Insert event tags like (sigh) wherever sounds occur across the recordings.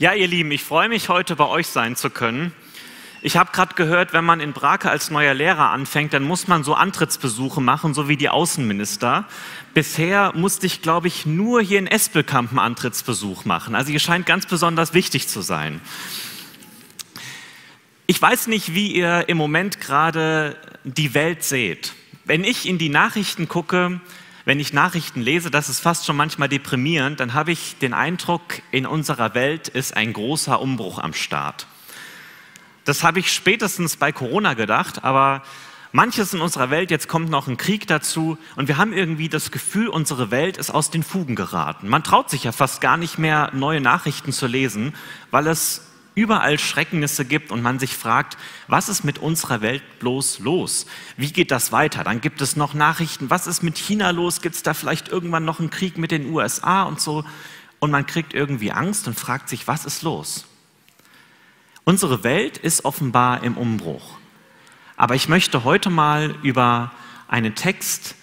Ja, ihr Lieben, ich freue mich, heute bei euch sein zu können. Ich habe gerade gehört, wenn man in Brake als neuer Lehrer anfängt, dann muss man so Antrittsbesuche machen, so wie die Außenminister. Bisher musste ich, glaube ich, nur hier in Espelkamp einen Antrittsbesuch machen. Also ihr scheint ganz besonders wichtig zu sein. Ich weiß nicht, wie ihr im Moment gerade die Welt seht. Wenn ich in die Nachrichten gucke, wenn ich Nachrichten lese, das ist fast schon manchmal deprimierend, dann habe ich den Eindruck, in unserer Welt ist ein großer Umbruch am Start. Das habe ich spätestens bei Corona gedacht, aber manches in unserer Welt, jetzt kommt noch ein Krieg dazu und wir haben irgendwie das Gefühl, unsere Welt ist aus den Fugen geraten. Man traut sich ja fast gar nicht mehr, neue Nachrichten zu lesen, weil es überall Schrecknisse gibt und man sich fragt, was ist mit unserer Welt bloß los? Wie geht das weiter? Dann gibt es noch Nachrichten, was ist mit China los? Gibt es da vielleicht irgendwann noch einen Krieg mit den USA und so? Und man kriegt irgendwie Angst und fragt sich, was ist los? Unsere Welt ist offenbar im Umbruch. Aber ich möchte heute mal über einen Text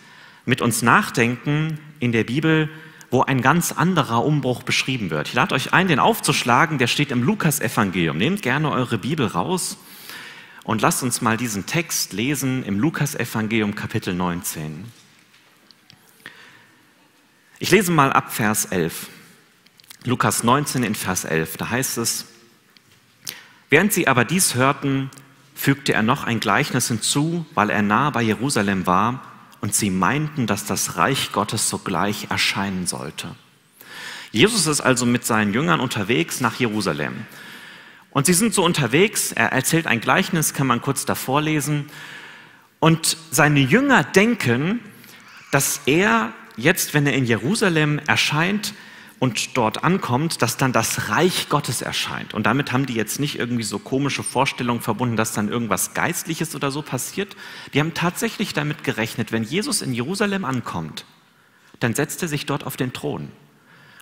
mit uns nachdenken in der Bibel, wo ein ganz anderer Umbruch beschrieben wird. Ich lade euch ein, den aufzuschlagen, der steht im Lukas-Evangelium. Nehmt gerne eure Bibel raus und lasst uns mal diesen Text lesen im Lukas-Evangelium Kapitel 19. Ich lese mal ab Vers 11. Lukas 19 in Vers 11, da heißt es, Während sie aber dies hörten, fügte er noch ein Gleichnis hinzu, weil er nah bei Jerusalem war und sie meinten, dass das Reich Gottes sogleich erscheinen sollte. Jesus ist also mit seinen Jüngern unterwegs nach Jerusalem. Und sie sind so unterwegs, er erzählt ein Gleichnis, kann man kurz davor lesen. Und seine Jünger denken, dass er jetzt, wenn er in Jerusalem erscheint, und dort ankommt, dass dann das Reich Gottes erscheint. Und damit haben die jetzt nicht irgendwie so komische Vorstellungen verbunden, dass dann irgendwas Geistliches oder so passiert. Die haben tatsächlich damit gerechnet, wenn Jesus in Jerusalem ankommt, dann setzt er sich dort auf den Thron.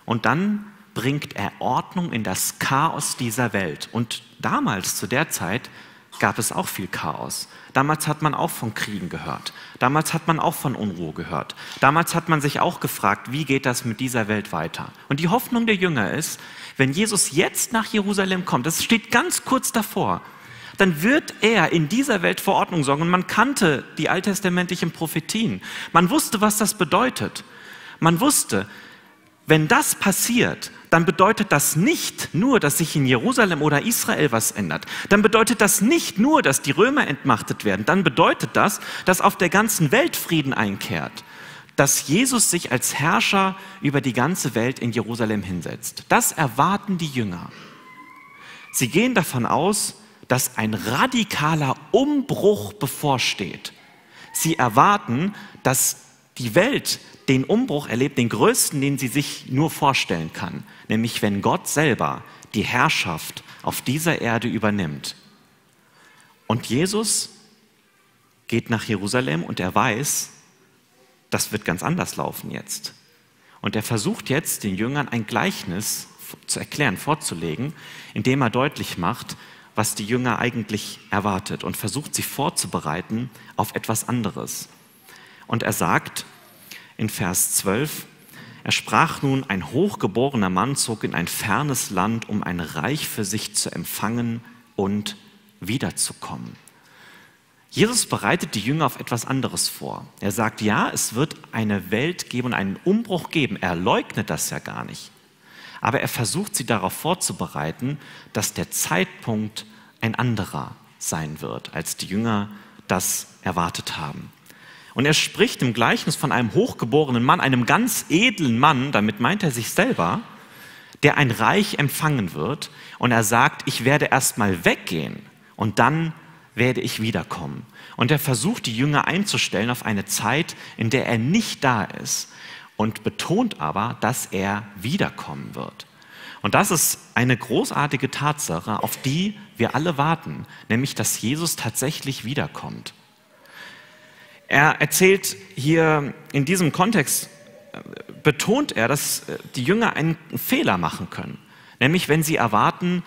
Und dann bringt er Ordnung in das Chaos dieser Welt. Und damals, zu der Zeit, gab es auch viel Chaos. Damals hat man auch von Kriegen gehört. Damals hat man auch von Unruhe gehört. Damals hat man sich auch gefragt, wie geht das mit dieser Welt weiter? Und die Hoffnung der Jünger ist, wenn Jesus jetzt nach Jerusalem kommt, das steht ganz kurz davor, dann wird er in dieser Welt für Ordnung sorgen. Und man kannte die alttestamentlichen Prophetien. Man wusste, was das bedeutet. Man wusste, wenn das passiert, dann bedeutet das nicht nur, dass sich in Jerusalem oder Israel was ändert. Dann bedeutet das nicht nur, dass die Römer entmachtet werden. Dann bedeutet das, dass auf der ganzen Welt Frieden einkehrt. Dass Jesus sich als Herrscher über die ganze Welt in Jerusalem hinsetzt. Das erwarten die Jünger. Sie gehen davon aus, dass ein radikaler Umbruch bevorsteht. Sie erwarten, dass die Welt den Umbruch erlebt, den größten, den sie sich nur vorstellen kann, nämlich wenn Gott selber die Herrschaft auf dieser Erde übernimmt. Und Jesus geht nach Jerusalem und er weiß, das wird ganz anders laufen jetzt. Und er versucht jetzt den Jüngern ein Gleichnis zu erklären, vorzulegen, indem er deutlich macht, was die Jünger eigentlich erwartet und versucht sie vorzubereiten auf etwas anderes. Und er sagt, in Vers 12. Er sprach nun, ein hochgeborener Mann zog in ein fernes Land, um ein Reich für sich zu empfangen und wiederzukommen. Jesus bereitet die Jünger auf etwas anderes vor. Er sagt, ja, es wird eine Welt geben und einen Umbruch geben. Er leugnet das ja gar nicht. Aber er versucht sie darauf vorzubereiten, dass der Zeitpunkt ein anderer sein wird, als die Jünger das erwartet haben. Und er spricht im Gleichnis von einem hochgeborenen Mann, einem ganz edlen Mann, damit meint er sich selber, der ein Reich empfangen wird. Und er sagt, ich werde erstmal weggehen und dann werde ich wiederkommen. Und er versucht, die Jünger einzustellen auf eine Zeit, in der er nicht da ist und betont aber, dass er wiederkommen wird. Und das ist eine großartige Tatsache, auf die wir alle warten, nämlich dass Jesus tatsächlich wiederkommt. Er erzählt hier in diesem Kontext, äh, betont er, dass äh, die Jünger einen Fehler machen können. Nämlich wenn sie erwarten,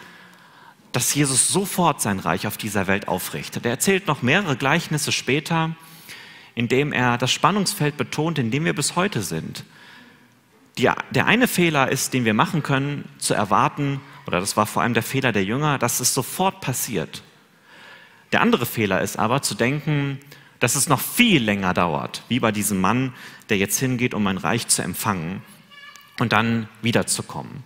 dass Jesus sofort sein Reich auf dieser Welt aufrichtet. Er erzählt noch mehrere Gleichnisse später, in dem er das Spannungsfeld betont, in dem wir bis heute sind. Die, der eine Fehler ist, den wir machen können, zu erwarten, oder das war vor allem der Fehler der Jünger, dass es sofort passiert. Der andere Fehler ist aber zu denken, dass es noch viel länger dauert, wie bei diesem Mann, der jetzt hingeht, um ein Reich zu empfangen und dann wiederzukommen.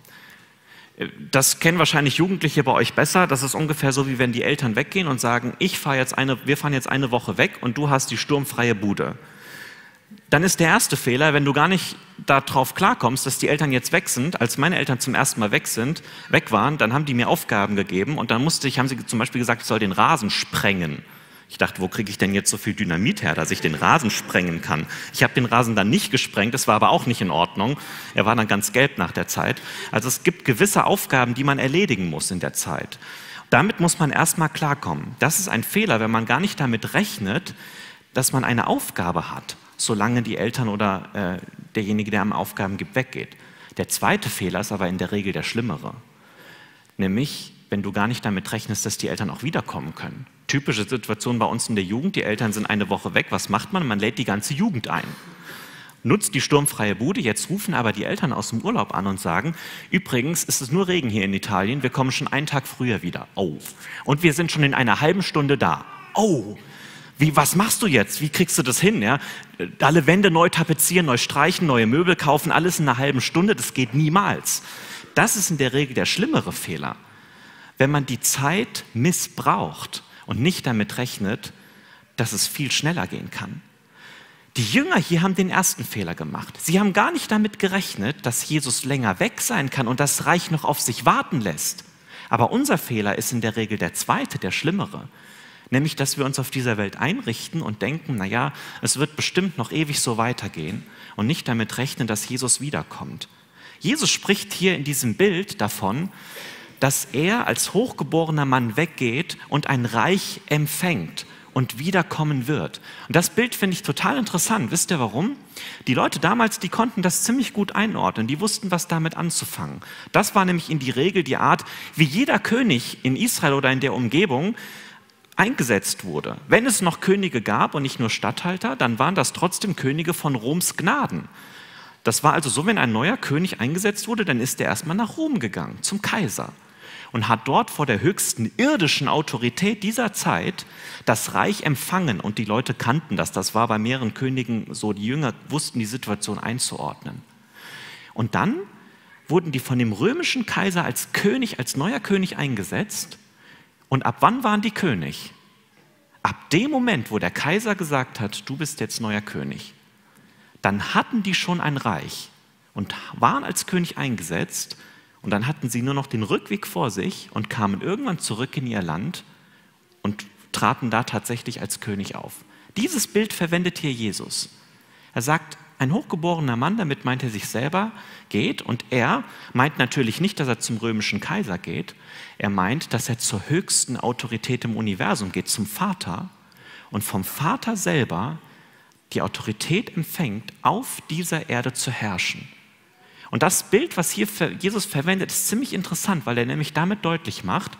Das kennen wahrscheinlich Jugendliche bei euch besser. Das ist ungefähr so, wie wenn die Eltern weggehen und sagen, ich fahr jetzt eine, wir fahren jetzt eine Woche weg und du hast die sturmfreie Bude. Dann ist der erste Fehler, wenn du gar nicht darauf klarkommst, dass die Eltern jetzt weg sind. Als meine Eltern zum ersten Mal weg sind, weg waren, dann haben die mir Aufgaben gegeben und dann musste ich, haben sie zum Beispiel gesagt, ich soll den Rasen sprengen. Ich dachte, wo kriege ich denn jetzt so viel Dynamit her, dass ich den Rasen sprengen kann? Ich habe den Rasen dann nicht gesprengt, das war aber auch nicht in Ordnung. Er war dann ganz gelb nach der Zeit. Also es gibt gewisse Aufgaben, die man erledigen muss in der Zeit. Damit muss man erstmal klarkommen. Das ist ein Fehler, wenn man gar nicht damit rechnet, dass man eine Aufgabe hat, solange die Eltern oder äh, derjenige, der am Aufgaben gibt, weggeht. Der zweite Fehler ist aber in der Regel der schlimmere. Nämlich, wenn du gar nicht damit rechnest, dass die Eltern auch wiederkommen können typische Situation bei uns in der Jugend. Die Eltern sind eine Woche weg. Was macht man? Man lädt die ganze Jugend ein. Nutzt die sturmfreie Bude. Jetzt rufen aber die Eltern aus dem Urlaub an und sagen, übrigens ist es nur Regen hier in Italien. Wir kommen schon einen Tag früher wieder. Oh. Und wir sind schon in einer halben Stunde da. Oh. Wie, was machst du jetzt? Wie kriegst du das hin? Ja? Alle Wände neu tapezieren, neu streichen, neue Möbel kaufen, alles in einer halben Stunde. Das geht niemals. Das ist in der Regel der schlimmere Fehler. Wenn man die Zeit missbraucht, und nicht damit rechnet, dass es viel schneller gehen kann. Die Jünger hier haben den ersten Fehler gemacht. Sie haben gar nicht damit gerechnet, dass Jesus länger weg sein kann und das Reich noch auf sich warten lässt. Aber unser Fehler ist in der Regel der zweite, der schlimmere. Nämlich, dass wir uns auf dieser Welt einrichten und denken, naja, es wird bestimmt noch ewig so weitergehen und nicht damit rechnen, dass Jesus wiederkommt. Jesus spricht hier in diesem Bild davon, dass er als hochgeborener Mann weggeht und ein Reich empfängt und wiederkommen wird. Und das Bild finde ich total interessant. Wisst ihr warum? Die Leute damals, die konnten das ziemlich gut einordnen. Die wussten, was damit anzufangen. Das war nämlich in die Regel die Art, wie jeder König in Israel oder in der Umgebung eingesetzt wurde. Wenn es noch Könige gab und nicht nur Statthalter, dann waren das trotzdem Könige von Roms Gnaden. Das war also so, wenn ein neuer König eingesetzt wurde, dann ist er erstmal nach Rom gegangen, zum Kaiser und hat dort vor der höchsten irdischen Autorität dieser Zeit das Reich empfangen. Und die Leute kannten das. Das war bei mehreren Königen so. Die Jünger wussten die Situation einzuordnen. Und dann wurden die von dem römischen Kaiser als König, als neuer König eingesetzt. Und ab wann waren die König? Ab dem Moment, wo der Kaiser gesagt hat, du bist jetzt neuer König, dann hatten die schon ein Reich und waren als König eingesetzt und dann hatten sie nur noch den Rückweg vor sich und kamen irgendwann zurück in ihr Land und traten da tatsächlich als König auf. Dieses Bild verwendet hier Jesus. Er sagt, ein hochgeborener Mann, damit meint er sich selber, geht und er meint natürlich nicht, dass er zum römischen Kaiser geht, er meint, dass er zur höchsten Autorität im Universum geht, zum Vater und vom Vater selber die Autorität empfängt, auf dieser Erde zu herrschen. Und das Bild, was hier Jesus verwendet, ist ziemlich interessant, weil er nämlich damit deutlich macht,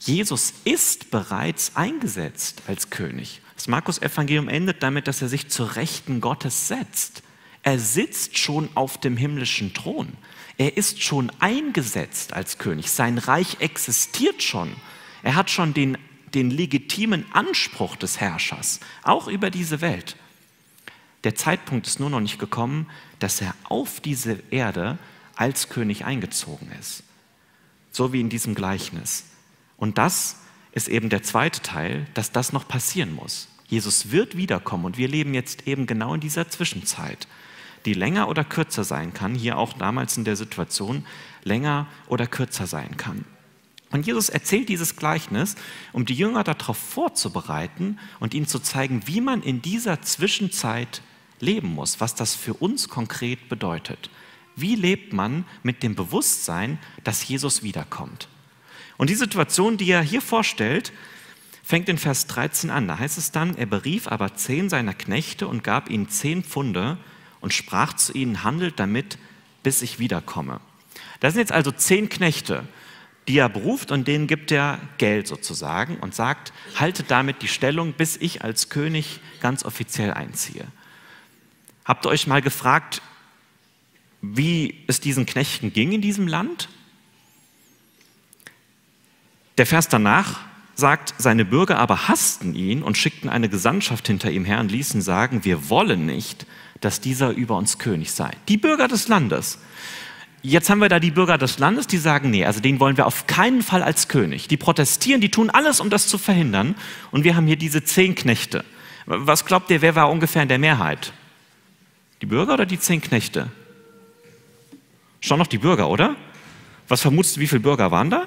Jesus ist bereits eingesetzt als König. Das Markus-Evangelium endet damit, dass er sich zur Rechten Gottes setzt. Er sitzt schon auf dem himmlischen Thron. Er ist schon eingesetzt als König. Sein Reich existiert schon. Er hat schon den, den legitimen Anspruch des Herrschers, auch über diese Welt. Der Zeitpunkt ist nur noch nicht gekommen, dass er auf diese Erde als König eingezogen ist. So wie in diesem Gleichnis. Und das ist eben der zweite Teil, dass das noch passieren muss. Jesus wird wiederkommen und wir leben jetzt eben genau in dieser Zwischenzeit, die länger oder kürzer sein kann, hier auch damals in der Situation länger oder kürzer sein kann. Und Jesus erzählt dieses Gleichnis, um die Jünger darauf vorzubereiten und ihnen zu zeigen, wie man in dieser Zwischenzeit leben muss, was das für uns konkret bedeutet. Wie lebt man mit dem Bewusstsein, dass Jesus wiederkommt? Und die Situation, die er hier vorstellt, fängt in Vers 13 an. Da heißt es dann, er berief aber zehn seiner Knechte und gab ihnen zehn Pfunde und sprach zu ihnen, handelt damit, bis ich wiederkomme. Das sind jetzt also zehn Knechte, die er beruft und denen gibt er Geld sozusagen und sagt, haltet damit die Stellung, bis ich als König ganz offiziell einziehe. Habt ihr euch mal gefragt, wie es diesen Knechten ging in diesem Land? Der Vers danach sagt, seine Bürger aber hassten ihn und schickten eine Gesandtschaft hinter ihm her und ließen sagen, wir wollen nicht, dass dieser über uns König sei. Die Bürger des Landes. Jetzt haben wir da die Bürger des Landes, die sagen, nee, also den wollen wir auf keinen Fall als König. Die protestieren, die tun alles, um das zu verhindern. Und wir haben hier diese zehn Knechte. Was glaubt ihr, wer war ungefähr in der Mehrheit? Die Bürger oder die zehn Knechte? Schon noch die Bürger, oder? Was vermutest du, wie viele Bürger waren da?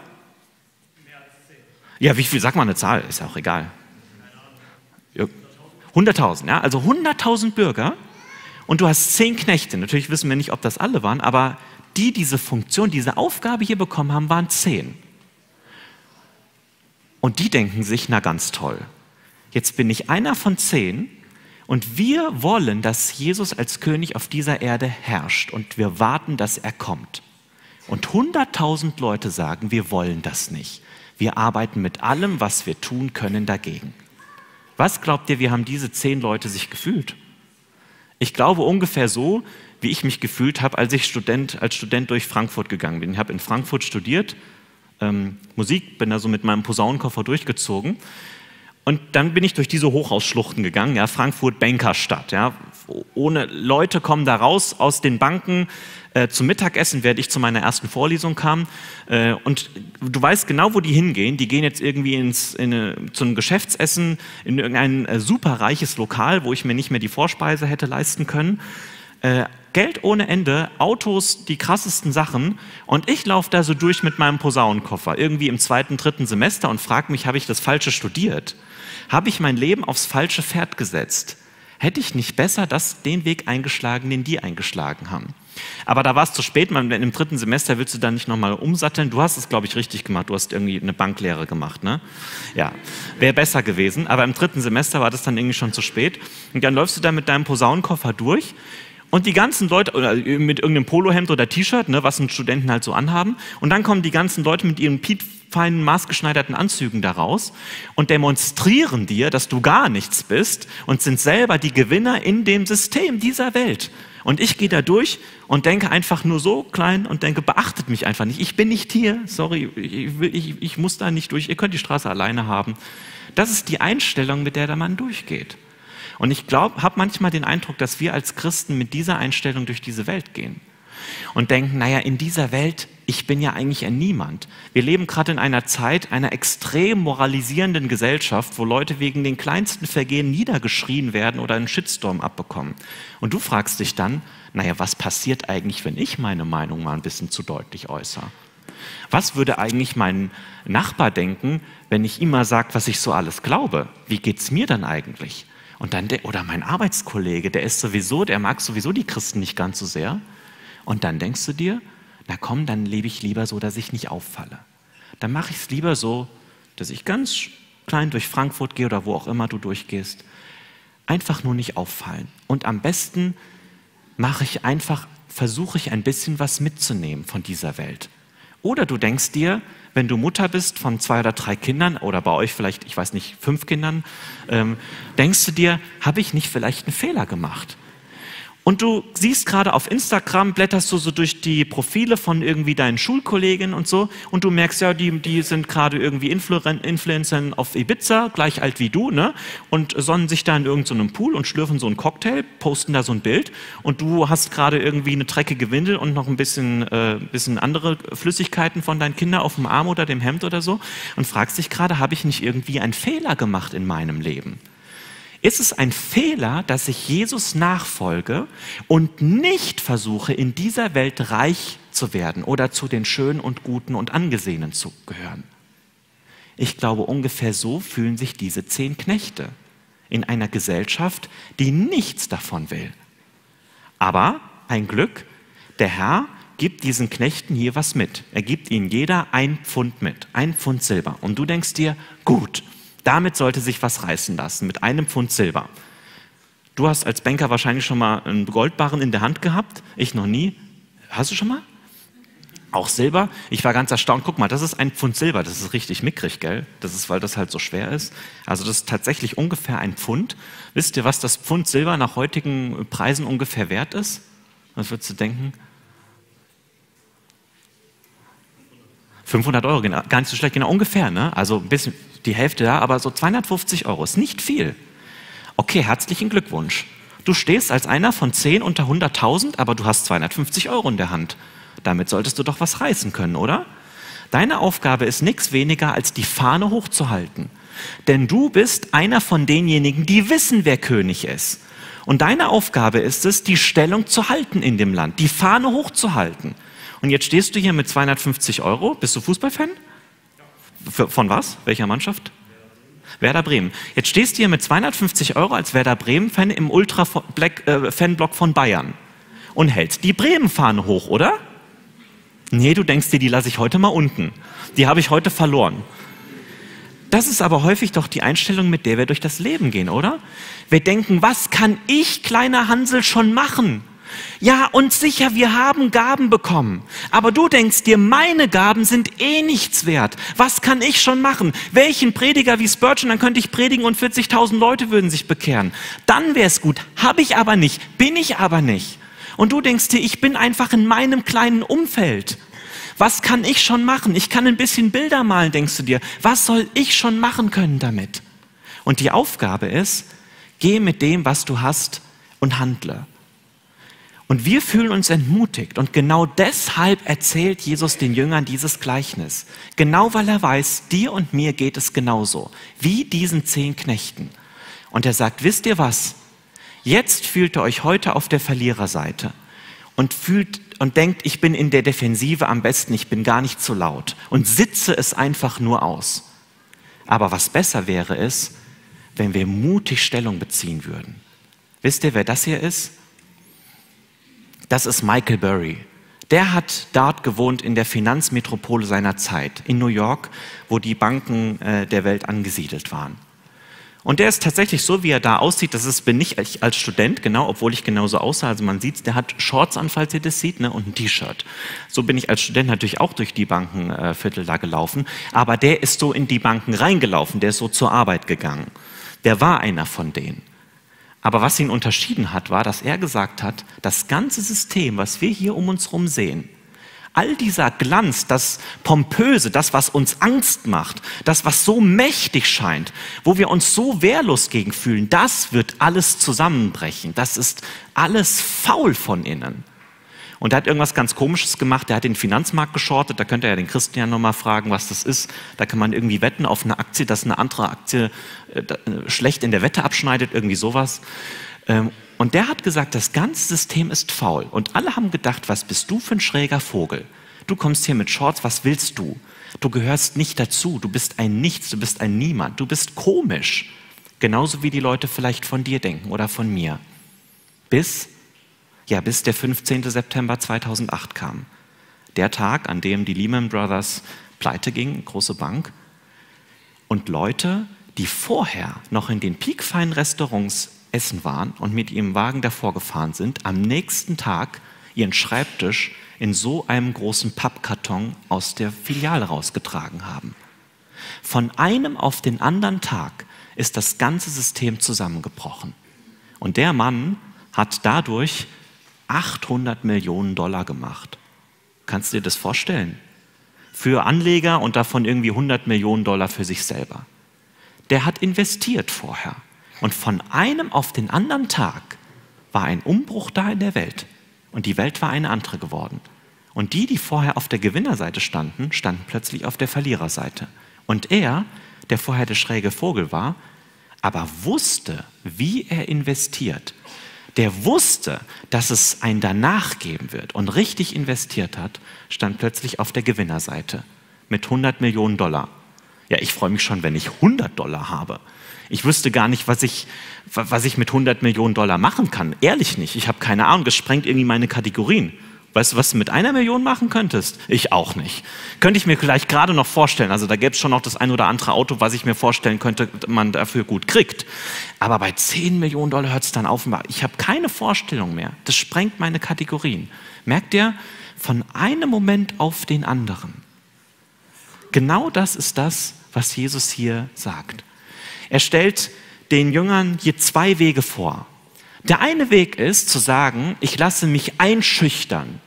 Mehr als zehn. Ja, wie viel? Sag mal eine Zahl, ist ja auch egal. 100.000, ja, also 100.000 Bürger und du hast zehn Knechte. Natürlich wissen wir nicht, ob das alle waren, aber die diese Funktion, diese Aufgabe hier bekommen haben, waren zehn. Und die denken sich, na ganz toll, jetzt bin ich einer von zehn und wir wollen, dass Jesus als König auf dieser Erde herrscht und wir warten, dass er kommt. Und 100.000 Leute sagen, wir wollen das nicht. Wir arbeiten mit allem, was wir tun können, dagegen. Was glaubt ihr, wie haben diese zehn Leute sich gefühlt? Ich glaube ungefähr so, wie ich mich gefühlt habe, als ich Student, als Student durch Frankfurt gegangen bin. Ich habe in Frankfurt studiert, ähm, Musik, bin da so mit meinem Posaunenkoffer durchgezogen. Und dann bin ich durch diese Hochhausschluchten gegangen, ja, Frankfurt Bankerstadt, ja, ohne Leute kommen da raus aus den Banken, äh, zum Mittagessen, während ich zu meiner ersten Vorlesung kam. Äh, und du weißt genau, wo die hingehen. Die gehen jetzt irgendwie ins, in eine, zu einem Geschäftsessen in irgendein äh, superreiches Lokal, wo ich mir nicht mehr die Vorspeise hätte leisten können. Geld ohne Ende, Autos, die krassesten Sachen. Und ich laufe da so durch mit meinem Posaunenkoffer, irgendwie im zweiten, dritten Semester und frage mich, habe ich das Falsche studiert? Habe ich mein Leben aufs falsche Pferd gesetzt? Hätte ich nicht besser das, den Weg eingeschlagen, den die eingeschlagen haben? Aber da war es zu spät, im dritten Semester willst du dann nicht nochmal umsatteln. Du hast es, glaube ich, richtig gemacht. Du hast irgendwie eine Banklehre gemacht, ne? Ja, wäre besser gewesen. Aber im dritten Semester war das dann irgendwie schon zu spät. Und dann läufst du da mit deinem Posaunenkoffer durch. Und die ganzen Leute, oder mit irgendeinem Polohemd oder T-Shirt, ne, was Studenten halt so anhaben. Und dann kommen die ganzen Leute mit ihren feinen, maßgeschneiderten Anzügen daraus und demonstrieren dir, dass du gar nichts bist und sind selber die Gewinner in dem System dieser Welt. Und ich gehe da durch und denke einfach nur so klein und denke, beachtet mich einfach nicht. Ich bin nicht hier, sorry, ich, ich, ich muss da nicht durch. Ihr könnt die Straße alleine haben. Das ist die Einstellung, mit der der Mann durchgeht. Und ich glaube, habe manchmal den Eindruck, dass wir als Christen mit dieser Einstellung durch diese Welt gehen und denken, naja, in dieser Welt, ich bin ja eigentlich ein Niemand. Wir leben gerade in einer Zeit einer extrem moralisierenden Gesellschaft, wo Leute wegen den kleinsten Vergehen niedergeschrien werden oder einen Shitstorm abbekommen. Und du fragst dich dann, naja, was passiert eigentlich, wenn ich meine Meinung mal ein bisschen zu deutlich äußere? Was würde eigentlich mein Nachbar denken, wenn ich ihm mal sage, was ich so alles glaube? Wie geht es mir dann eigentlich? Und dann der, oder mein Arbeitskollege, der ist sowieso, der mag sowieso die Christen nicht ganz so sehr. Und dann denkst du dir, na komm, dann lebe ich lieber so, dass ich nicht auffalle. Dann mache ich es lieber so, dass ich ganz klein durch Frankfurt gehe oder wo auch immer du durchgehst. Einfach nur nicht auffallen. Und am besten mache ich einfach, versuche ich ein bisschen was mitzunehmen von dieser Welt. Oder du denkst dir, wenn du Mutter bist von zwei oder drei Kindern oder bei euch vielleicht, ich weiß nicht, fünf Kindern, ähm, denkst du dir, habe ich nicht vielleicht einen Fehler gemacht? Und du siehst gerade auf Instagram, blätterst du so durch die Profile von irgendwie deinen Schulkolleginnen und so und du merkst ja, die, die sind gerade irgendwie Influ Influencer auf Ibiza, gleich alt wie du, ne? Und sonnen sich da in irgendeinem so Pool und schlürfen so einen Cocktail, posten da so ein Bild und du hast gerade irgendwie eine dreckige Windel und noch ein bisschen, äh, bisschen andere Flüssigkeiten von deinen Kindern auf dem Arm oder dem Hemd oder so und fragst dich gerade, habe ich nicht irgendwie einen Fehler gemacht in meinem Leben? Ist es ein Fehler, dass ich Jesus nachfolge und nicht versuche, in dieser Welt reich zu werden oder zu den Schönen und Guten und Angesehenen zu gehören? Ich glaube, ungefähr so fühlen sich diese zehn Knechte in einer Gesellschaft, die nichts davon will. Aber ein Glück, der Herr gibt diesen Knechten hier was mit. Er gibt ihnen jeder ein Pfund mit, ein Pfund Silber. Und du denkst dir, gut, damit sollte sich was reißen lassen, mit einem Pfund Silber. Du hast als Banker wahrscheinlich schon mal einen Goldbarren in der Hand gehabt, ich noch nie. Hast du schon mal? Auch Silber. Ich war ganz erstaunt. Guck mal, das ist ein Pfund Silber. Das ist richtig mickrig, gell? Das ist, weil das halt so schwer ist. Also das ist tatsächlich ungefähr ein Pfund. Wisst ihr, was das Pfund Silber nach heutigen Preisen ungefähr wert ist? Was würdest du denken? 500 Euro, gar nicht so schlecht, genau ungefähr, ne? Also ein bisschen die Hälfte da, aber so 250 Euro ist nicht viel. Okay, herzlichen Glückwunsch. Du stehst als einer von 10 unter 100.000, aber du hast 250 Euro in der Hand. Damit solltest du doch was reißen können, oder? Deine Aufgabe ist nichts weniger, als die Fahne hochzuhalten. Denn du bist einer von denjenigen, die wissen, wer König ist. Und deine Aufgabe ist es, die Stellung zu halten in dem Land, die Fahne hochzuhalten. Und jetzt stehst du hier mit 250 Euro. Bist du Fußballfan? Von was? Welcher Mannschaft? Werder Bremen. Jetzt stehst du hier mit 250 Euro als Werder Bremen-Fan im Ultra-Fanblock äh, von Bayern und hältst die Bremen-Fahne hoch, oder? Nee, du denkst dir, die lasse ich heute mal unten. Die habe ich heute verloren. Das ist aber häufig doch die Einstellung, mit der wir durch das Leben gehen, oder? Wir denken, was kann ich, kleiner Hansel, schon machen? Ja, und sicher, wir haben Gaben bekommen. Aber du denkst dir, meine Gaben sind eh nichts wert. Was kann ich schon machen? Welchen Prediger wie Spurgeon, dann könnte ich predigen und 40.000 Leute würden sich bekehren. Dann wäre es gut. Habe ich aber nicht, bin ich aber nicht. Und du denkst dir, ich bin einfach in meinem kleinen Umfeld. Was kann ich schon machen? Ich kann ein bisschen Bilder malen, denkst du dir. Was soll ich schon machen können damit? Und die Aufgabe ist, geh mit dem, was du hast und handle. Und wir fühlen uns entmutigt. Und genau deshalb erzählt Jesus den Jüngern dieses Gleichnis. Genau weil er weiß, dir und mir geht es genauso. Wie diesen zehn Knechten. Und er sagt, wisst ihr was? Jetzt fühlt ihr euch heute auf der Verliererseite und fühlt und denkt, ich bin in der Defensive am besten, ich bin gar nicht zu laut und sitze es einfach nur aus. Aber was besser wäre es, wenn wir mutig Stellung beziehen würden. Wisst ihr, wer das hier ist? Das ist Michael Burry. Der hat dort gewohnt in der Finanzmetropole seiner Zeit, in New York, wo die Banken äh, der Welt angesiedelt waren. Und der ist tatsächlich so, wie er da aussieht, das ist, bin ich als Student, genau, obwohl ich genauso aussah. Also man sieht, der hat Shorts an, falls ihr das sieht, ne, und ein T-Shirt. So bin ich als Student natürlich auch durch die Bankenviertel äh, da gelaufen. Aber der ist so in die Banken reingelaufen, der ist so zur Arbeit gegangen. Der war einer von denen. Aber was ihn unterschieden hat, war, dass er gesagt hat, das ganze System, was wir hier um uns herum sehen, all dieser Glanz, das Pompöse, das, was uns Angst macht, das, was so mächtig scheint, wo wir uns so wehrlos gegen fühlen, das wird alles zusammenbrechen. Das ist alles faul von innen. Und er hat irgendwas ganz Komisches gemacht. Er hat den Finanzmarkt geschortet. Da könnt ihr ja den Christian nochmal fragen, was das ist. Da kann man irgendwie wetten auf eine Aktie, dass eine andere Aktie äh, äh, schlecht in der Wette abschneidet, irgendwie sowas. Ähm, und der hat gesagt, das ganze System ist faul. Und alle haben gedacht, was bist du für ein schräger Vogel? Du kommst hier mit Shorts, was willst du? Du gehörst nicht dazu, du bist ein Nichts, du bist ein Niemand, du bist komisch. Genauso wie die Leute vielleicht von dir denken oder von mir. Bis ja, bis der 15. September 2008 kam. Der Tag, an dem die Lehman Brothers pleite ging, große Bank, und Leute, die vorher noch in den piekfeinen Restaurants essen waren und mit ihrem Wagen davor gefahren sind, am nächsten Tag ihren Schreibtisch in so einem großen Pappkarton aus der Filiale rausgetragen haben. Von einem auf den anderen Tag ist das ganze System zusammengebrochen. Und der Mann hat dadurch 800 Millionen Dollar gemacht. Kannst du dir das vorstellen? Für Anleger und davon irgendwie 100 Millionen Dollar für sich selber. Der hat investiert vorher. Und von einem auf den anderen Tag war ein Umbruch da in der Welt. Und die Welt war eine andere geworden. Und die, die vorher auf der Gewinnerseite standen, standen plötzlich auf der Verliererseite. Und er, der vorher der schräge Vogel war, aber wusste, wie er investiert der wusste, dass es ein danach geben wird und richtig investiert hat, stand plötzlich auf der Gewinnerseite mit 100 Millionen Dollar. Ja, ich freue mich schon, wenn ich 100 Dollar habe. Ich wüsste gar nicht, was ich, was ich mit 100 Millionen Dollar machen kann. Ehrlich nicht. Ich habe keine Ahnung. Das sprengt irgendwie meine Kategorien. Weißt du, was du mit einer Million machen könntest? Ich auch nicht. Könnte ich mir vielleicht gerade noch vorstellen. Also da gäbe es schon noch das ein oder andere Auto, was ich mir vorstellen könnte, man dafür gut kriegt. Aber bei 10 Millionen Dollar hört es dann auf. Ich habe keine Vorstellung mehr. Das sprengt meine Kategorien. Merkt ihr? Von einem Moment auf den anderen. Genau das ist das, was Jesus hier sagt. Er stellt den Jüngern hier zwei Wege vor. Der eine Weg ist zu sagen, ich lasse mich einschüchtern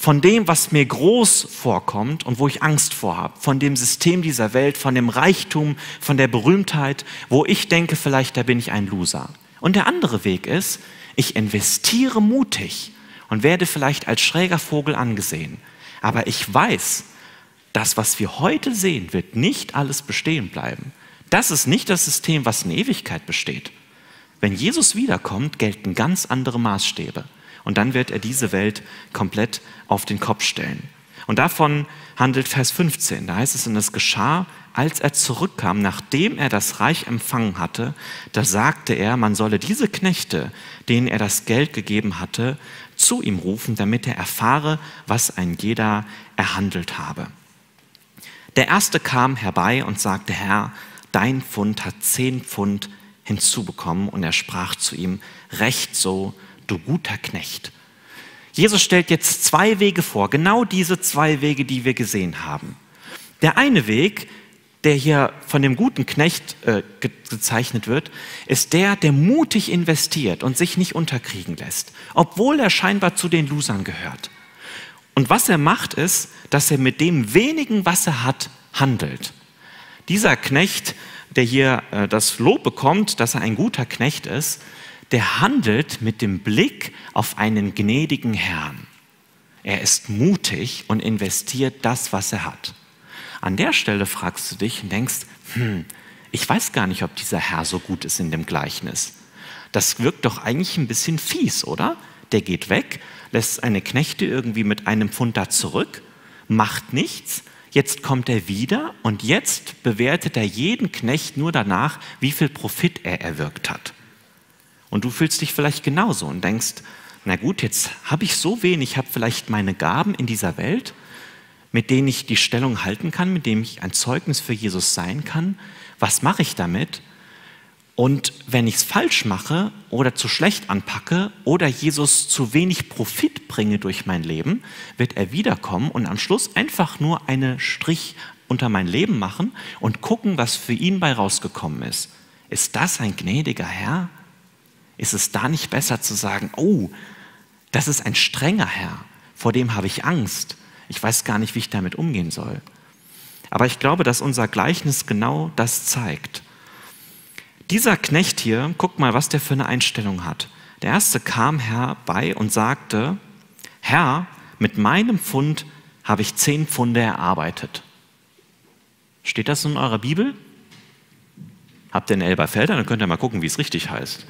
von dem, was mir groß vorkommt und wo ich Angst vor habe, von dem System dieser Welt, von dem Reichtum, von der Berühmtheit, wo ich denke, vielleicht da bin ich ein Loser. Und der andere Weg ist, ich investiere mutig und werde vielleicht als schräger Vogel angesehen. Aber ich weiß, das, was wir heute sehen, wird nicht alles bestehen bleiben. Das ist nicht das System, was in Ewigkeit besteht. Wenn Jesus wiederkommt, gelten ganz andere Maßstäbe. Und dann wird er diese Welt komplett auf den Kopf stellen. Und davon handelt Vers 15. Da heißt es, und es geschah, als er zurückkam, nachdem er das Reich empfangen hatte, da sagte er, man solle diese Knechte, denen er das Geld gegeben hatte, zu ihm rufen, damit er erfahre, was ein jeder erhandelt habe. Der erste kam herbei und sagte, Herr, dein Pfund hat zehn Pfund hinzubekommen. Und er sprach zu ihm, recht so, du guter Knecht. Jesus stellt jetzt zwei Wege vor, genau diese zwei Wege, die wir gesehen haben. Der eine Weg, der hier von dem guten Knecht äh, gezeichnet wird, ist der, der mutig investiert und sich nicht unterkriegen lässt, obwohl er scheinbar zu den Losern gehört. Und was er macht, ist, dass er mit dem wenigen, was er hat, handelt. Dieser Knecht, der hier äh, das Lob bekommt, dass er ein guter Knecht ist, der handelt mit dem Blick auf einen gnädigen Herrn. Er ist mutig und investiert das, was er hat. An der Stelle fragst du dich und denkst, hm, ich weiß gar nicht, ob dieser Herr so gut ist in dem Gleichnis. Das wirkt doch eigentlich ein bisschen fies, oder? Der geht weg, lässt seine Knechte irgendwie mit einem Pfund da zurück, macht nichts, jetzt kommt er wieder und jetzt bewertet er jeden Knecht nur danach, wie viel Profit er erwirkt hat. Und du fühlst dich vielleicht genauso und denkst, na gut, jetzt habe ich so wenig, ich habe vielleicht meine Gaben in dieser Welt, mit denen ich die Stellung halten kann, mit denen ich ein Zeugnis für Jesus sein kann. Was mache ich damit? Und wenn ich es falsch mache oder zu schlecht anpacke oder Jesus zu wenig Profit bringe durch mein Leben, wird er wiederkommen und am Schluss einfach nur einen Strich unter mein Leben machen und gucken, was für ihn bei rausgekommen ist. Ist das ein gnädiger Herr? Ist es da nicht besser zu sagen, oh, das ist ein strenger Herr, vor dem habe ich Angst. Ich weiß gar nicht, wie ich damit umgehen soll. Aber ich glaube, dass unser Gleichnis genau das zeigt. Dieser Knecht hier, guck mal, was der für eine Einstellung hat. Der erste kam herbei und sagte, Herr, mit meinem Pfund habe ich zehn Pfunde erarbeitet. Steht das in eurer Bibel? Habt ihr einen Elberfelder? Dann könnt ihr mal gucken, wie es richtig heißt.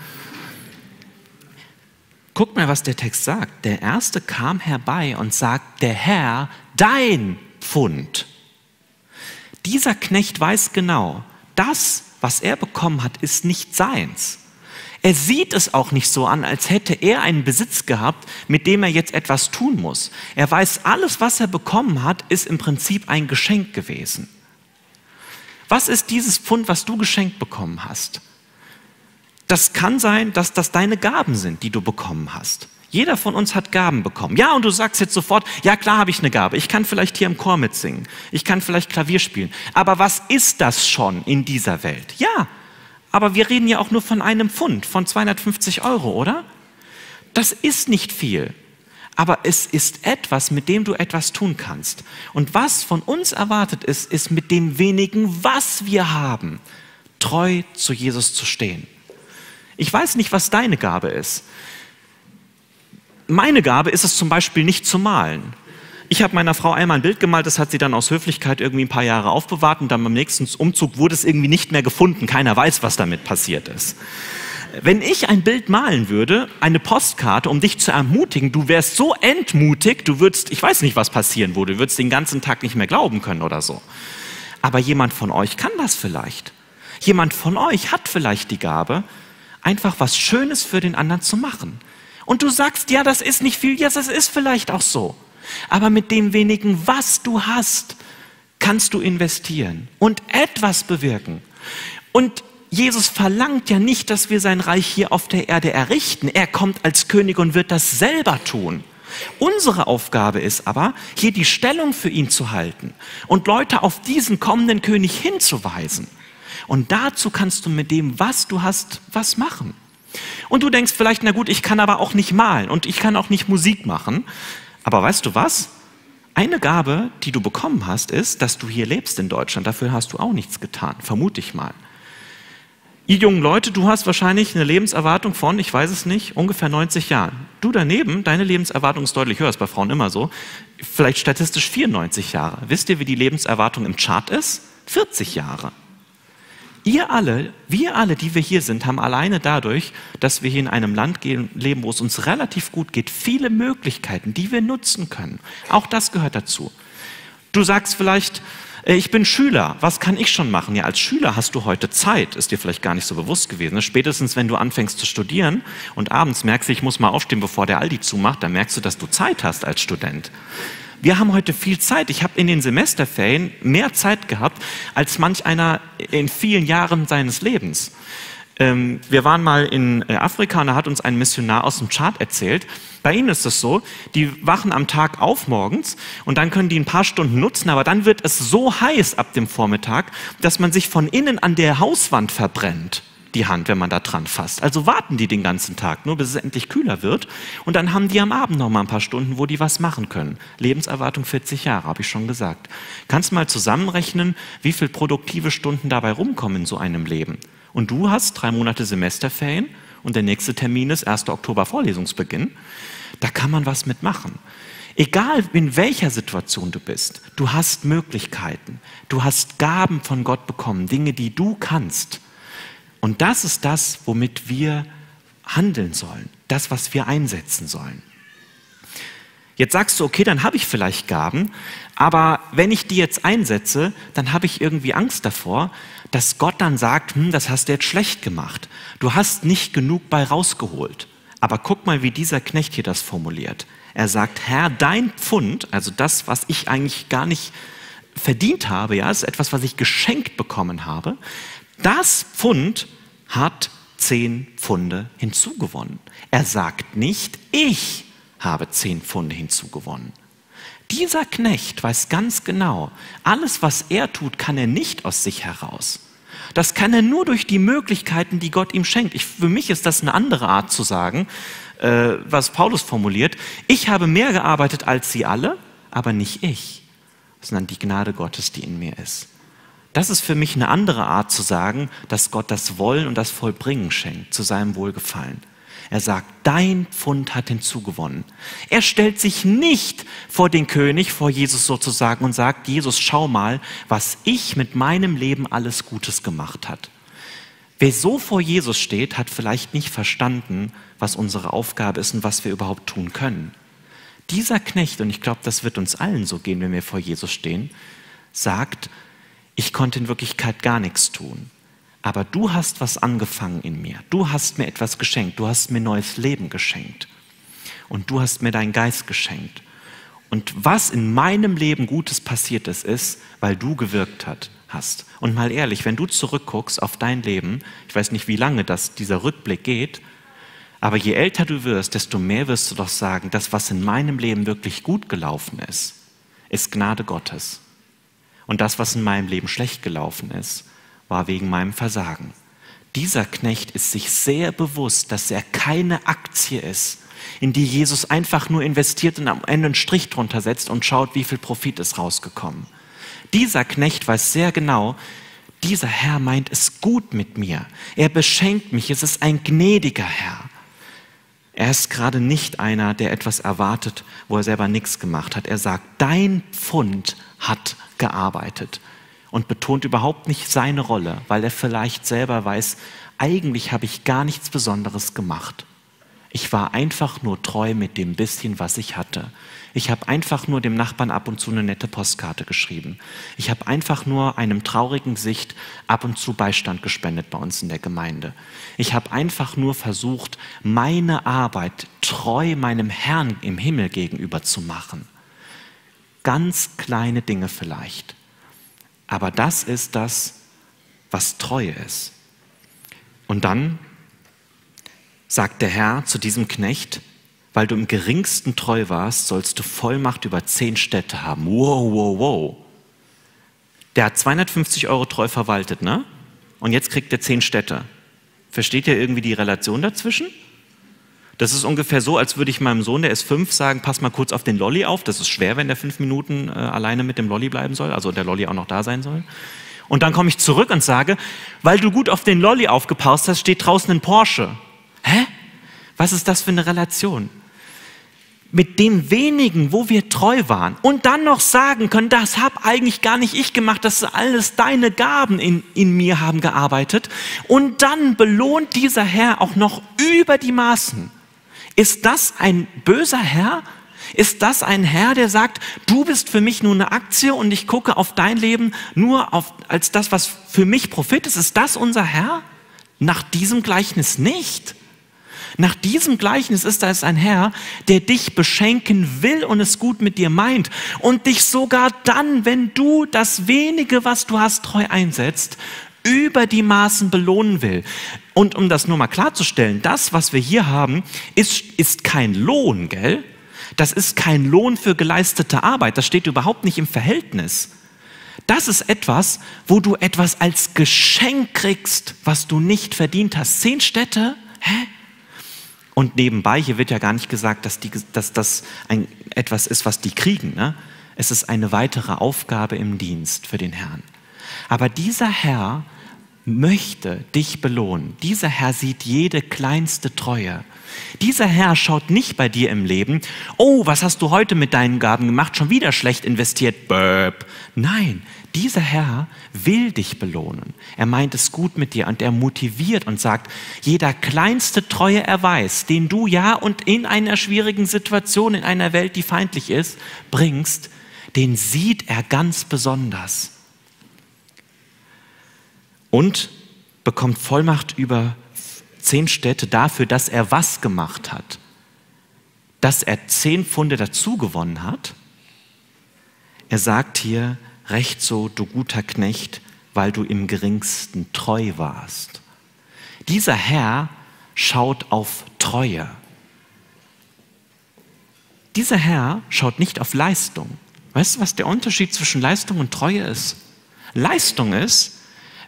Guck mal, was der Text sagt. Der erste kam herbei und sagt, der Herr, dein Pfund. Dieser Knecht weiß genau, das, was er bekommen hat, ist nicht seins. Er sieht es auch nicht so an, als hätte er einen Besitz gehabt, mit dem er jetzt etwas tun muss. Er weiß, alles, was er bekommen hat, ist im Prinzip ein Geschenk gewesen. Was ist dieses Pfund, was du geschenkt bekommen hast? Das kann sein, dass das deine Gaben sind, die du bekommen hast. Jeder von uns hat Gaben bekommen. Ja, und du sagst jetzt sofort, ja klar habe ich eine Gabe. Ich kann vielleicht hier im Chor mitsingen. Ich kann vielleicht Klavier spielen. Aber was ist das schon in dieser Welt? Ja, aber wir reden ja auch nur von einem Pfund, von 250 Euro, oder? Das ist nicht viel. Aber es ist etwas, mit dem du etwas tun kannst. Und was von uns erwartet ist, ist mit dem wenigen, was wir haben, treu zu Jesus zu stehen. Ich weiß nicht, was deine Gabe ist. Meine Gabe ist es zum Beispiel nicht zu malen. Ich habe meiner Frau einmal ein Bild gemalt, das hat sie dann aus Höflichkeit irgendwie ein paar Jahre aufbewahrt und dann beim nächsten Umzug wurde es irgendwie nicht mehr gefunden. Keiner weiß, was damit passiert ist. Wenn ich ein Bild malen würde, eine Postkarte, um dich zu ermutigen, du wärst so entmutigt, du würdest, ich weiß nicht, was passieren würde, du würdest den ganzen Tag nicht mehr glauben können oder so. Aber jemand von euch kann das vielleicht. Jemand von euch hat vielleicht die Gabe, einfach was Schönes für den anderen zu machen. Und du sagst, ja, das ist nicht viel, ja, das ist vielleicht auch so. Aber mit dem wenigen, was du hast, kannst du investieren und etwas bewirken. Und Jesus verlangt ja nicht, dass wir sein Reich hier auf der Erde errichten. Er kommt als König und wird das selber tun. Unsere Aufgabe ist aber, hier die Stellung für ihn zu halten und Leute auf diesen kommenden König hinzuweisen. Und dazu kannst du mit dem, was du hast, was machen. Und du denkst vielleicht, na gut, ich kann aber auch nicht malen und ich kann auch nicht Musik machen. Aber weißt du was? Eine Gabe, die du bekommen hast, ist, dass du hier lebst in Deutschland. Dafür hast du auch nichts getan, vermute ich mal. Ihr jungen Leute, du hast wahrscheinlich eine Lebenserwartung von, ich weiß es nicht, ungefähr 90 Jahren. Du daneben, deine Lebenserwartung ist deutlich höher, ist bei Frauen immer so, vielleicht statistisch 94 Jahre. Wisst ihr, wie die Lebenserwartung im Chart ist? 40 Jahre. Ihr alle, wir alle, die wir hier sind, haben alleine dadurch, dass wir hier in einem Land leben, wo es uns relativ gut geht, viele Möglichkeiten, die wir nutzen können. Auch das gehört dazu. Du sagst vielleicht, äh, ich bin Schüler, was kann ich schon machen? Ja, als Schüler hast du heute Zeit, ist dir vielleicht gar nicht so bewusst gewesen. Ne? Spätestens, wenn du anfängst zu studieren und abends merkst, ich muss mal aufstehen, bevor der Aldi zumacht, dann merkst du, dass du Zeit hast als Student. Wir haben heute viel Zeit. Ich habe in den Semesterferien mehr Zeit gehabt als manch einer in vielen Jahren seines Lebens. Ähm, wir waren mal in äh, Afrika und da hat uns ein Missionar aus dem Chart erzählt. Bei ihnen ist es so, die wachen am Tag auf morgens und dann können die ein paar Stunden nutzen, aber dann wird es so heiß ab dem Vormittag, dass man sich von innen an der Hauswand verbrennt die Hand, wenn man da dran fasst. Also warten die den ganzen Tag, nur bis es endlich kühler wird. Und dann haben die am Abend noch mal ein paar Stunden, wo die was machen können. Lebenserwartung 40 Jahre, habe ich schon gesagt. Kannst mal zusammenrechnen, wie viele produktive Stunden dabei rumkommen in so einem Leben. Und du hast drei Monate Semesterferien und der nächste Termin ist 1. Oktober Vorlesungsbeginn. Da kann man was mitmachen. Egal in welcher Situation du bist, du hast Möglichkeiten, du hast Gaben von Gott bekommen, Dinge, die du kannst. Und das ist das, womit wir handeln sollen, das, was wir einsetzen sollen. Jetzt sagst du, okay, dann habe ich vielleicht Gaben, aber wenn ich die jetzt einsetze, dann habe ich irgendwie Angst davor, dass Gott dann sagt, hm, das hast du jetzt schlecht gemacht. Du hast nicht genug bei rausgeholt. Aber guck mal, wie dieser Knecht hier das formuliert. Er sagt, Herr, dein Pfund, also das, was ich eigentlich gar nicht verdient habe, ja, ist etwas, was ich geschenkt bekommen habe, das Pfund hat zehn Pfunde hinzugewonnen. Er sagt nicht, ich habe zehn Pfunde hinzugewonnen. Dieser Knecht weiß ganz genau, alles, was er tut, kann er nicht aus sich heraus. Das kann er nur durch die Möglichkeiten, die Gott ihm schenkt. Ich, für mich ist das eine andere Art zu sagen, äh, was Paulus formuliert. Ich habe mehr gearbeitet als sie alle, aber nicht ich, sondern die Gnade Gottes, die in mir ist. Das ist für mich eine andere Art zu sagen, dass Gott das Wollen und das Vollbringen schenkt, zu seinem Wohlgefallen. Er sagt, dein Pfund hat hinzugewonnen. Er stellt sich nicht vor den König, vor Jesus sozusagen und sagt, Jesus, schau mal, was ich mit meinem Leben alles Gutes gemacht hat. Wer so vor Jesus steht, hat vielleicht nicht verstanden, was unsere Aufgabe ist und was wir überhaupt tun können. Dieser Knecht, und ich glaube, das wird uns allen so gehen, wenn wir vor Jesus stehen, sagt, ich konnte in Wirklichkeit gar nichts tun. Aber du hast was angefangen in mir. Du hast mir etwas geschenkt. Du hast mir neues Leben geschenkt. Und du hast mir deinen Geist geschenkt. Und was in meinem Leben Gutes passiert ist, ist, weil du gewirkt hat, hast. Und mal ehrlich, wenn du zurückguckst auf dein Leben, ich weiß nicht, wie lange das, dieser Rückblick geht, aber je älter du wirst, desto mehr wirst du doch sagen, das, was in meinem Leben wirklich gut gelaufen ist, ist Gnade Gottes. Und das, was in meinem Leben schlecht gelaufen ist, war wegen meinem Versagen. Dieser Knecht ist sich sehr bewusst, dass er keine Aktie ist, in die Jesus einfach nur investiert und am Ende einen Strich drunter setzt und schaut, wie viel Profit ist rausgekommen. Dieser Knecht weiß sehr genau, dieser Herr meint es gut mit mir. Er beschenkt mich. Es ist ein gnädiger Herr. Er ist gerade nicht einer, der etwas erwartet, wo er selber nichts gemacht hat. Er sagt, dein Pfund hat gearbeitet und betont überhaupt nicht seine Rolle, weil er vielleicht selber weiß, eigentlich habe ich gar nichts Besonderes gemacht. Ich war einfach nur treu mit dem bisschen, was ich hatte. Ich habe einfach nur dem Nachbarn ab und zu eine nette Postkarte geschrieben. Ich habe einfach nur einem traurigen Sicht ab und zu Beistand gespendet bei uns in der Gemeinde. Ich habe einfach nur versucht, meine Arbeit treu meinem Herrn im Himmel gegenüber zu machen. Ganz kleine Dinge vielleicht. Aber das ist das, was Treue ist. Und dann sagt der Herr zu diesem Knecht, weil du im geringsten treu warst, sollst du Vollmacht über zehn Städte haben. Wow, wow, wow. Der hat 250 Euro treu verwaltet, ne? Und jetzt kriegt er zehn Städte. Versteht ihr irgendwie die Relation dazwischen? Das ist ungefähr so, als würde ich meinem Sohn, der ist fünf, sagen, pass mal kurz auf den Lolli auf. Das ist schwer, wenn der fünf Minuten äh, alleine mit dem Lolli bleiben soll, also der Lolli auch noch da sein soll. Und dann komme ich zurück und sage, weil du gut auf den Lolli aufgepasst hast, steht draußen ein Porsche. Hä? Was ist das für eine Relation? Mit dem wenigen, wo wir treu waren und dann noch sagen können, das habe eigentlich gar nicht ich gemacht, das ist alles deine Gaben in, in mir haben gearbeitet. Und dann belohnt dieser Herr auch noch über die Maßen. Ist das ein böser Herr? Ist das ein Herr, der sagt, du bist für mich nur eine Aktie und ich gucke auf dein Leben nur auf, als das, was für mich Profit ist? Ist das unser Herr? Nach diesem Gleichnis nicht. Nach diesem Gleichnis ist da ein Herr, der dich beschenken will und es gut mit dir meint und dich sogar dann, wenn du das wenige, was du hast, treu einsetzt, über die Maßen belohnen will. Und um das nur mal klarzustellen, das, was wir hier haben, ist, ist kein Lohn, gell? Das ist kein Lohn für geleistete Arbeit. Das steht überhaupt nicht im Verhältnis. Das ist etwas, wo du etwas als Geschenk kriegst, was du nicht verdient hast. Zehn Städte? Hä? Und nebenbei, hier wird ja gar nicht gesagt, dass, die, dass das ein, etwas ist, was die kriegen. Ne? Es ist eine weitere Aufgabe im Dienst für den Herrn. Aber dieser Herr möchte dich belohnen. Dieser Herr sieht jede kleinste Treue. Dieser Herr schaut nicht bei dir im Leben, oh, was hast du heute mit deinen Gaben gemacht, schon wieder schlecht investiert, Böp. Nein, dieser Herr will dich belohnen. Er meint es gut mit dir und er motiviert und sagt, jeder kleinste treue Erweis, den du ja und in einer schwierigen Situation, in einer Welt, die feindlich ist, bringst, den sieht er ganz besonders. Und bekommt Vollmacht über zehn Städte dafür, dass er was gemacht hat? Dass er zehn Pfunde dazu gewonnen hat? Er sagt hier, recht so, du guter Knecht, weil du im geringsten treu warst. Dieser Herr schaut auf Treue. Dieser Herr schaut nicht auf Leistung. Weißt du, was der Unterschied zwischen Leistung und Treue ist? Leistung ist,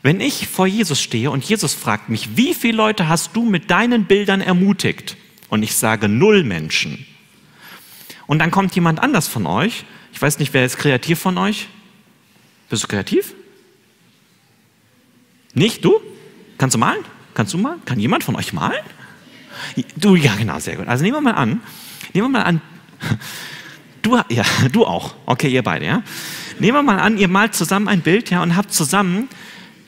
wenn ich vor Jesus stehe und Jesus fragt mich, wie viele Leute hast du mit deinen Bildern ermutigt? Und ich sage null Menschen. Und dann kommt jemand anders von euch. Ich weiß nicht, wer ist kreativ von euch? Bist du kreativ? Nicht? Du? Kannst du malen? Kannst du malen? Kann jemand von euch malen? Du, ja, genau, sehr gut. Also nehmen wir mal an, nehmen wir mal an, (laughs) du, ja, du auch. Okay, ihr beide, ja. Nehmen wir mal an, ihr malt zusammen ein Bild, ja, und habt zusammen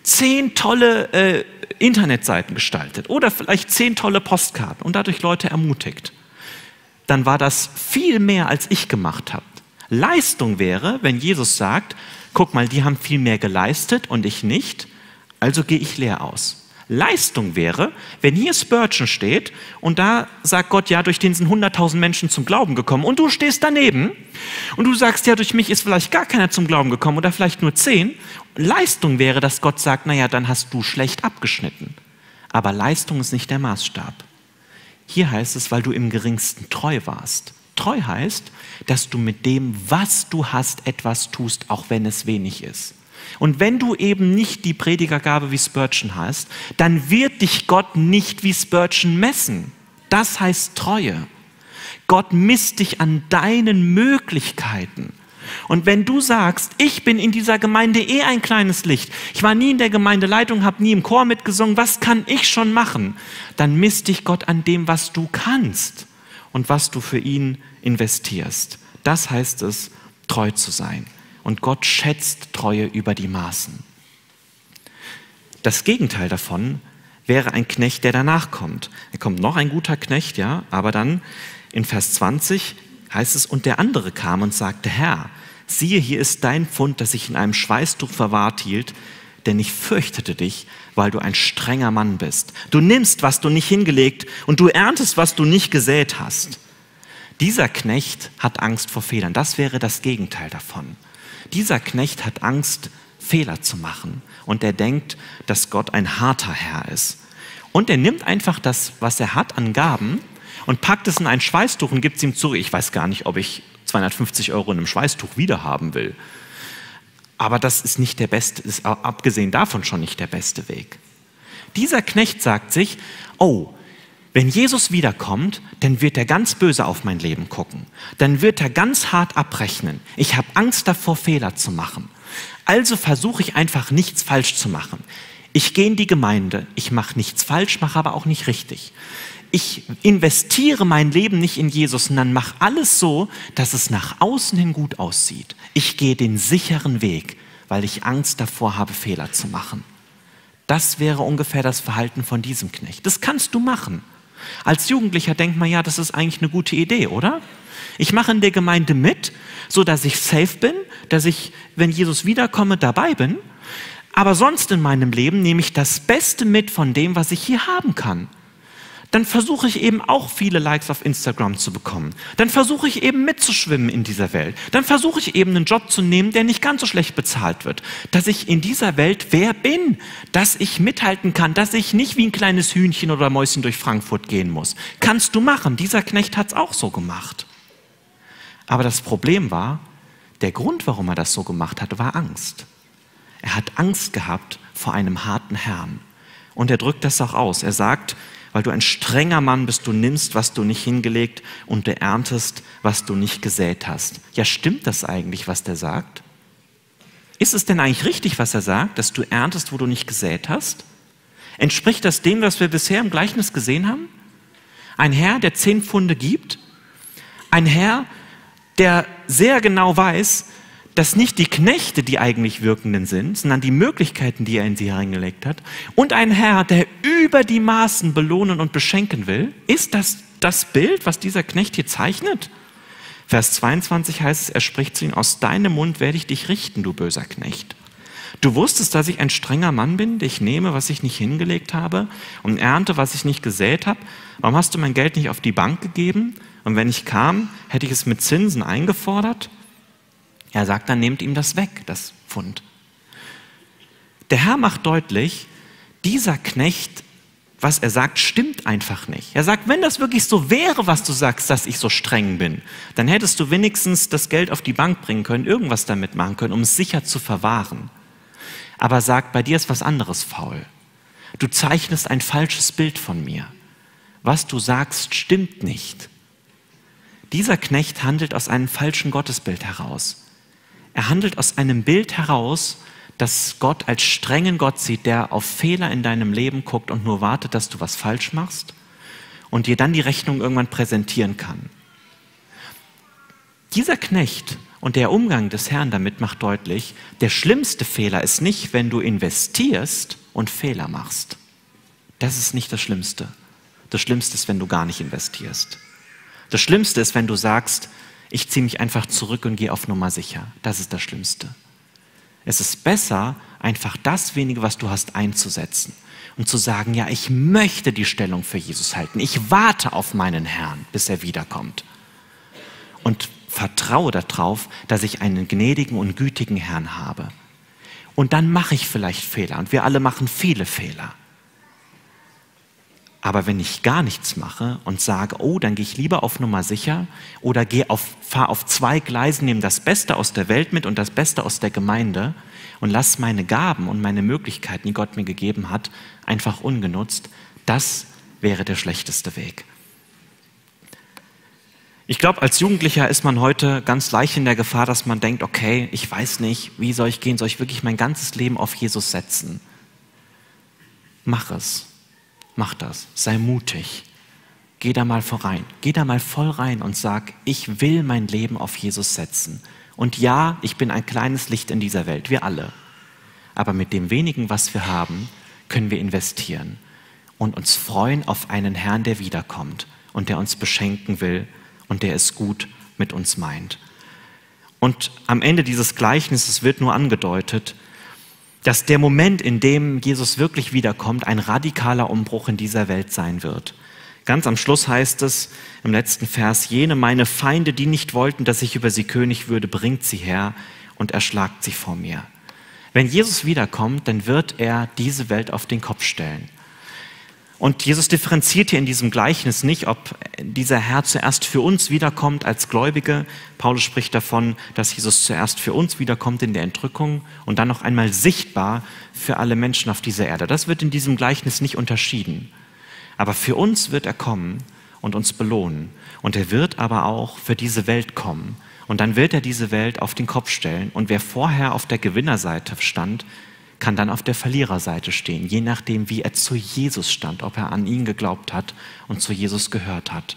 zehn tolle äh, Internetseiten gestaltet oder vielleicht zehn tolle Postkarten und dadurch Leute ermutigt, dann war das viel mehr, als ich gemacht habe. Leistung wäre, wenn Jesus sagt, guck mal, die haben viel mehr geleistet und ich nicht, also gehe ich leer aus. Leistung wäre, wenn hier Spurgeon steht und da sagt Gott, ja, durch den sind 100.000 Menschen zum Glauben gekommen und du stehst daneben und du sagst, ja, durch mich ist vielleicht gar keiner zum Glauben gekommen oder vielleicht nur zehn. Leistung wäre, dass Gott sagt, naja, dann hast du schlecht abgeschnitten. Aber Leistung ist nicht der Maßstab. Hier heißt es, weil du im geringsten treu warst. Treu heißt, dass du mit dem, was du hast, etwas tust, auch wenn es wenig ist. Und wenn du eben nicht die Predigergabe wie Spurgeon hast, dann wird dich Gott nicht wie Spurgeon messen. Das heißt Treue. Gott misst dich an deinen Möglichkeiten. Und wenn du sagst, ich bin in dieser Gemeinde eh ein kleines Licht, ich war nie in der Gemeindeleitung, habe nie im Chor mitgesungen, was kann ich schon machen? Dann misst dich Gott an dem, was du kannst und was du für ihn investierst. Das heißt es, treu zu sein und Gott schätzt Treue über die Maßen. Das Gegenteil davon wäre ein Knecht, der danach kommt. Er kommt noch ein guter Knecht, ja, aber dann in Vers 20 heißt es, und der andere kam und sagte, Herr, siehe, hier ist dein Pfund, das ich in einem Schweißtuch verwahrt hielt, denn ich fürchtete dich, weil du ein strenger Mann bist. Du nimmst, was du nicht hingelegt, und du erntest, was du nicht gesät hast. Dieser Knecht hat Angst vor Fehlern. Das wäre das Gegenteil davon. Dieser Knecht hat Angst, Fehler zu machen und er denkt, dass Gott ein harter Herr ist. Und er nimmt einfach das, was er hat an Gaben und packt es in ein Schweißtuch und gibt es ihm zurück. Ich weiß gar nicht, ob ich 250 Euro in einem Schweißtuch wiederhaben will. Aber das ist nicht der beste, ist abgesehen davon schon nicht der beste Weg. Dieser Knecht sagt sich, oh, wenn Jesus wiederkommt, dann wird er ganz böse auf mein Leben gucken. Dann wird er ganz hart abrechnen. Ich habe Angst davor, Fehler zu machen. Also versuche ich einfach nichts falsch zu machen. Ich gehe in die Gemeinde, ich mache nichts falsch, mache aber auch nicht richtig. Ich investiere mein Leben nicht in Jesus, sondern mache alles so, dass es nach außen hin gut aussieht. Ich gehe den sicheren Weg, weil ich Angst davor habe, Fehler zu machen. Das wäre ungefähr das Verhalten von diesem Knecht. Das kannst du machen. Als Jugendlicher denkt man ja, das ist eigentlich eine gute Idee, oder? Ich mache in der Gemeinde mit, so dass ich safe bin, dass ich, wenn Jesus wiederkomme, dabei bin. Aber sonst in meinem Leben nehme ich das Beste mit von dem, was ich hier haben kann dann versuche ich eben auch viele Likes auf Instagram zu bekommen. Dann versuche ich eben mitzuschwimmen in dieser Welt. Dann versuche ich eben einen Job zu nehmen, der nicht ganz so schlecht bezahlt wird. Dass ich in dieser Welt wer bin, dass ich mithalten kann, dass ich nicht wie ein kleines Hühnchen oder Mäuschen durch Frankfurt gehen muss. Kannst du machen. Dieser Knecht hat es auch so gemacht. Aber das Problem war, der Grund, warum er das so gemacht hat, war Angst. Er hat Angst gehabt vor einem harten Herrn. Und er drückt das auch aus. Er sagt, weil du ein strenger Mann bist, du nimmst, was du nicht hingelegt und du erntest, was du nicht gesät hast. Ja, stimmt das eigentlich, was der sagt? Ist es denn eigentlich richtig, was er sagt, dass du erntest, wo du nicht gesät hast? Entspricht das dem, was wir bisher im Gleichnis gesehen haben? Ein Herr, der zehn Pfunde gibt? Ein Herr, der sehr genau weiß, dass nicht die Knechte die eigentlich Wirkenden sind, sondern die Möglichkeiten, die er in sie hereingelegt hat. Und ein Herr, der über die Maßen belohnen und beschenken will. Ist das das Bild, was dieser Knecht hier zeichnet? Vers 22 heißt es, er spricht zu ihm, aus deinem Mund werde ich dich richten, du böser Knecht. Du wusstest, dass ich ein strenger Mann bin, ich nehme, was ich nicht hingelegt habe und ernte, was ich nicht gesät habe. Warum hast du mein Geld nicht auf die Bank gegeben? Und wenn ich kam, hätte ich es mit Zinsen eingefordert? Er sagt dann, nehmt ihm das weg, das Pfund. Der Herr macht deutlich, dieser Knecht, was er sagt, stimmt einfach nicht. Er sagt, wenn das wirklich so wäre, was du sagst, dass ich so streng bin, dann hättest du wenigstens das Geld auf die Bank bringen können, irgendwas damit machen können, um es sicher zu verwahren. Aber er sagt, bei dir ist was anderes faul. Du zeichnest ein falsches Bild von mir. Was du sagst, stimmt nicht. Dieser Knecht handelt aus einem falschen Gottesbild heraus. Er handelt aus einem Bild heraus, dass Gott als strengen Gott sieht, der auf Fehler in deinem Leben guckt und nur wartet, dass du was falsch machst und dir dann die Rechnung irgendwann präsentieren kann. Dieser Knecht und der Umgang des Herrn damit macht deutlich, der schlimmste Fehler ist nicht, wenn du investierst und Fehler machst. Das ist nicht das Schlimmste. Das Schlimmste ist, wenn du gar nicht investierst. Das Schlimmste ist, wenn du sagst, ich ziehe mich einfach zurück und gehe auf Nummer sicher. Das ist das Schlimmste. Es ist besser, einfach das wenige, was du hast, einzusetzen und zu sagen, ja, ich möchte die Stellung für Jesus halten. Ich warte auf meinen Herrn, bis er wiederkommt. Und vertraue darauf, dass ich einen gnädigen und gütigen Herrn habe. Und dann mache ich vielleicht Fehler. Und wir alle machen viele Fehler. Aber wenn ich gar nichts mache und sage, oh, dann gehe ich lieber auf Nummer sicher oder gehe auf, fahre auf zwei Gleisen, nehme das Beste aus der Welt mit und das Beste aus der Gemeinde und lasse meine Gaben und meine Möglichkeiten, die Gott mir gegeben hat, einfach ungenutzt, das wäre der schlechteste Weg. Ich glaube, als Jugendlicher ist man heute ganz leicht in der Gefahr, dass man denkt, okay, ich weiß nicht, wie soll ich gehen, soll ich wirklich mein ganzes Leben auf Jesus setzen? Mach es Mach das, sei mutig. Geh da mal vorein, geh da mal voll rein und sag, ich will mein Leben auf Jesus setzen. Und ja, ich bin ein kleines Licht in dieser Welt, wir alle. Aber mit dem wenigen, was wir haben, können wir investieren und uns freuen auf einen Herrn, der wiederkommt und der uns beschenken will und der es gut mit uns meint. Und am Ende dieses Gleichnisses wird nur angedeutet, dass der Moment, in dem Jesus wirklich wiederkommt, ein radikaler Umbruch in dieser Welt sein wird. Ganz am Schluss heißt es im letzten Vers, jene meine Feinde, die nicht wollten, dass ich über sie König würde, bringt sie her und erschlagt sie vor mir. Wenn Jesus wiederkommt, dann wird er diese Welt auf den Kopf stellen. Und Jesus differenziert hier in diesem Gleichnis nicht, ob dieser Herr zuerst für uns wiederkommt als Gläubige. Paulus spricht davon, dass Jesus zuerst für uns wiederkommt in der Entrückung und dann noch einmal sichtbar für alle Menschen auf dieser Erde. Das wird in diesem Gleichnis nicht unterschieden. Aber für uns wird er kommen und uns belohnen. Und er wird aber auch für diese Welt kommen. Und dann wird er diese Welt auf den Kopf stellen. Und wer vorher auf der Gewinnerseite stand, kann dann auf der Verliererseite stehen, je nachdem, wie er zu Jesus stand, ob er an ihn geglaubt hat und zu Jesus gehört hat.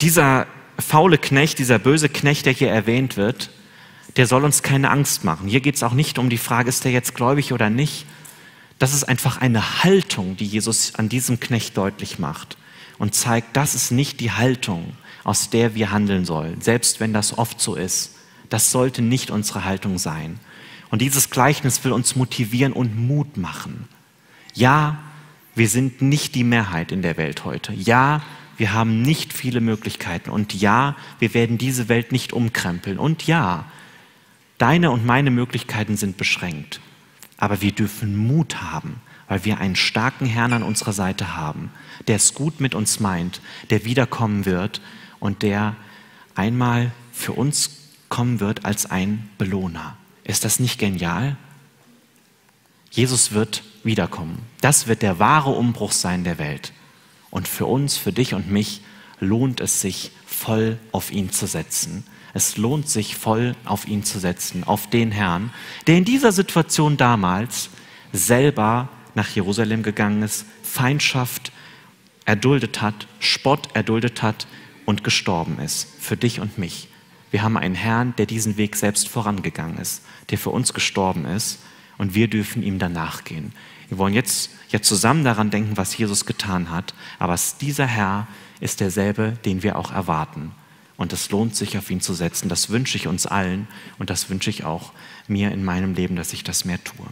Dieser faule Knecht, dieser böse Knecht, der hier erwähnt wird, der soll uns keine Angst machen. Hier geht es auch nicht um die Frage, ist er jetzt gläubig oder nicht. Das ist einfach eine Haltung, die Jesus an diesem Knecht deutlich macht und zeigt, das ist nicht die Haltung, aus der wir handeln sollen, selbst wenn das oft so ist. Das sollte nicht unsere Haltung sein. Und dieses Gleichnis will uns motivieren und Mut machen. Ja, wir sind nicht die Mehrheit in der Welt heute. Ja, wir haben nicht viele Möglichkeiten. Und ja, wir werden diese Welt nicht umkrempeln. Und ja, deine und meine Möglichkeiten sind beschränkt. Aber wir dürfen Mut haben, weil wir einen starken Herrn an unserer Seite haben, der es gut mit uns meint, der wiederkommen wird und der einmal für uns kommen wird als ein Belohner. Ist das nicht genial? Jesus wird wiederkommen. Das wird der wahre Umbruch sein der Welt. Und für uns, für dich und mich, lohnt es sich, voll auf ihn zu setzen. Es lohnt sich, voll auf ihn zu setzen, auf den Herrn, der in dieser Situation damals selber nach Jerusalem gegangen ist, Feindschaft erduldet hat, Spott erduldet hat und gestorben ist. Für dich und mich. Wir haben einen Herrn, der diesen Weg selbst vorangegangen ist, der für uns gestorben ist und wir dürfen ihm danach gehen. Wir wollen jetzt, jetzt zusammen daran denken, was Jesus getan hat, aber dieser Herr ist derselbe, den wir auch erwarten. Und es lohnt sich, auf ihn zu setzen. Das wünsche ich uns allen und das wünsche ich auch mir in meinem Leben, dass ich das mehr tue.